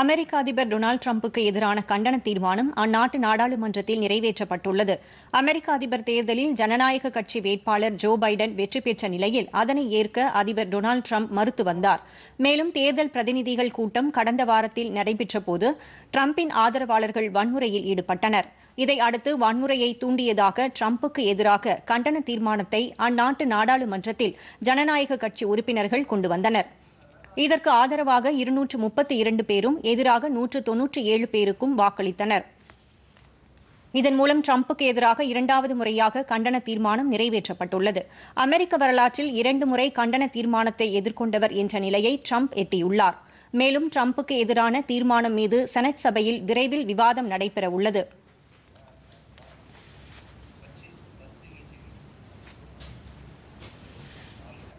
அமெரிக்க அதிபர் டொனால்டு டிரம்புக்கு எதிரான கண்டன தீர்மானம் அந்நாட்டு நாடாளுமன்றத்தில் நிறைவேற்றப்பட்டுள்ளது. அமெரிக்க அதிபர் தேர்தலில் ஜனநாயக கட்சி வேட்பாளர் ஜோ பைடன் வெற்றி பெற்ற நிலையில் அதனை ஏற்க அதிபர் டொனால்டு டிரம்ப் மறுத்து வந்தார். மேலும் தேர்தல் பிரதிநிதிகள் கூட்டம் கடந்த வாரத்தில் நடைபெற்றபோது டிரம்பின் ஆதரவாளர்கள் வன்முறையில் ஈடுபட்டனர். இதை அடுத்து வன்முறையை தூண்டியதாக டிரம்புக்கு எதிராக கண்டன தீர்மானத்தை அந்நாட்டு நாடாளுமன்றத்தில் ஜனநாயக கட்சி உறுப்பினர்கள் கொண்டு வந்தனர். இதற்கு ஆதரவாக இருநூற்று முப்பத்தி இரண்டு பேரும் எதிராக நூற்று தொன்னூற்றி ஏழு பேருக்கும் வாக்களித்தனர். இதன் மூலம் டிரம்புக்கு எதிராக இரண்டாவது முறையாக கண்டன தீர்மானம் நிறைவேற்றப்பட்டுள்ளது. அமெரிக்க வரலாற்றில் இரண்டு முறை கண்டன தீர்மானத்தை எதிர்கொண்டவர் என்ற நிலையை டிரம்ப் எட்டியுள்ளார். மேலும் டிரம்புக்கு எதிரான தீர்மானம் மீது செனட் சபையில் விரைவில் விவாதம் நடைபெறவுள்ளது.